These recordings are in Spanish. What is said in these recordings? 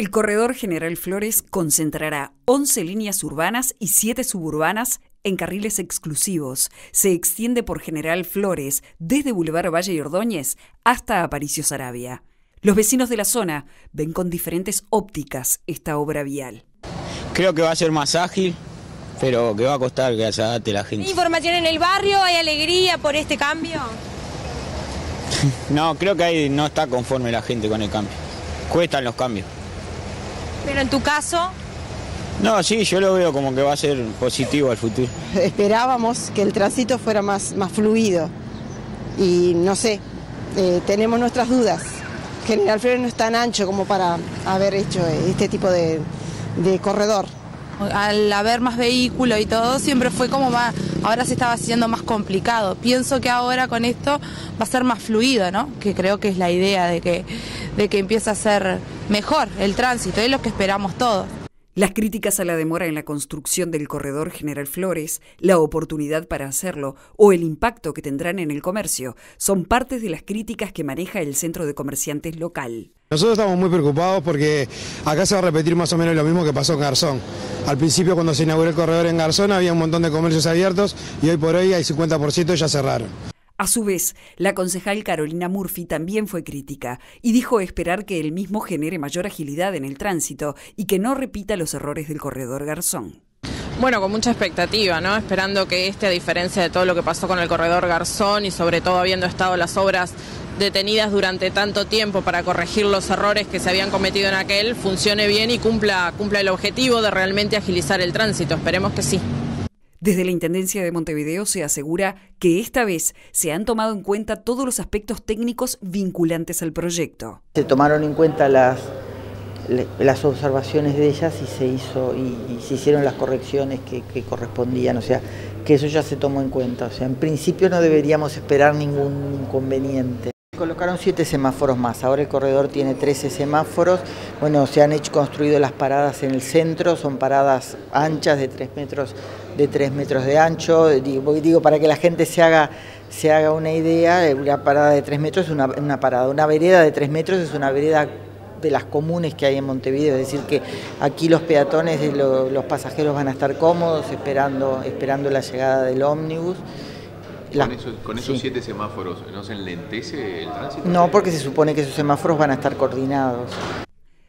El corredor General Flores concentrará 11 líneas urbanas y 7 suburbanas en carriles exclusivos. Se extiende por General Flores desde Boulevard Valle y Ordóñez hasta Aparicio Sarabia. Los vecinos de la zona ven con diferentes ópticas esta obra vial. Creo que va a ser más ágil, pero que va a costar que se adapte la gente. ¿Hay información en el barrio? ¿Hay alegría por este cambio? no, creo que ahí no está conforme la gente con el cambio. Cuestan los cambios. Pero en tu caso... No, sí, yo lo veo como que va a ser positivo al futuro. Esperábamos que el tránsito fuera más, más fluido y no sé, eh, tenemos nuestras dudas. General Flores no es tan ancho como para haber hecho este tipo de, de corredor. Al haber más vehículos y todo, siempre fue como más, ahora se estaba haciendo más complicado. Pienso que ahora con esto va a ser más fluido, ¿no? Que creo que es la idea de que, de que empiece a ser mejor el tránsito, es lo que esperamos todos. Las críticas a la demora en la construcción del corredor General Flores, la oportunidad para hacerlo o el impacto que tendrán en el comercio son partes de las críticas que maneja el centro de comerciantes local. Nosotros estamos muy preocupados porque acá se va a repetir más o menos lo mismo que pasó en Garzón. Al principio cuando se inauguró el corredor en Garzón había un montón de comercios abiertos y hoy por hoy hay 50% ya cerraron. A su vez, la concejal Carolina Murphy también fue crítica y dijo esperar que el mismo genere mayor agilidad en el tránsito y que no repita los errores del corredor Garzón. Bueno, con mucha expectativa, ¿no? Esperando que este, a diferencia de todo lo que pasó con el corredor Garzón y sobre todo habiendo estado las obras detenidas durante tanto tiempo para corregir los errores que se habían cometido en aquel, funcione bien y cumpla, cumpla el objetivo de realmente agilizar el tránsito. Esperemos que sí. Desde la Intendencia de Montevideo se asegura que esta vez se han tomado en cuenta todos los aspectos técnicos vinculantes al proyecto. Se tomaron en cuenta las, las observaciones de ellas y se hizo y, se hicieron las correcciones que, que, correspondían, o sea, que eso ya se tomó en cuenta. O sea, en principio no deberíamos esperar ningún inconveniente. Colocaron siete semáforos más, ahora el corredor tiene 13 semáforos. Bueno, se han hecho construido las paradas en el centro, son paradas anchas de 3 metros de, 3 metros de ancho. Digo, digo, para que la gente se haga, se haga una idea, una parada de 3 metros es una, una parada, una vereda de 3 metros es una vereda de las comunes que hay en Montevideo, es decir que aquí los peatones, los pasajeros van a estar cómodos esperando, esperando la llegada del ómnibus. ¿Con, esos siete semáforos no se enlentece el tránsito? No, porque se supone que esos semáforos van a estar coordinados.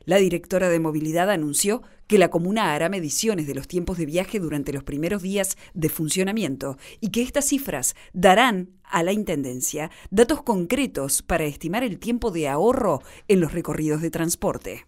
La directora de movilidad anunció que la comuna hará mediciones de los tiempos de viaje durante los primeros días de funcionamiento y que estas cifras darán a la Intendencia datos concretos para estimar el tiempo de ahorro en los recorridos de transporte.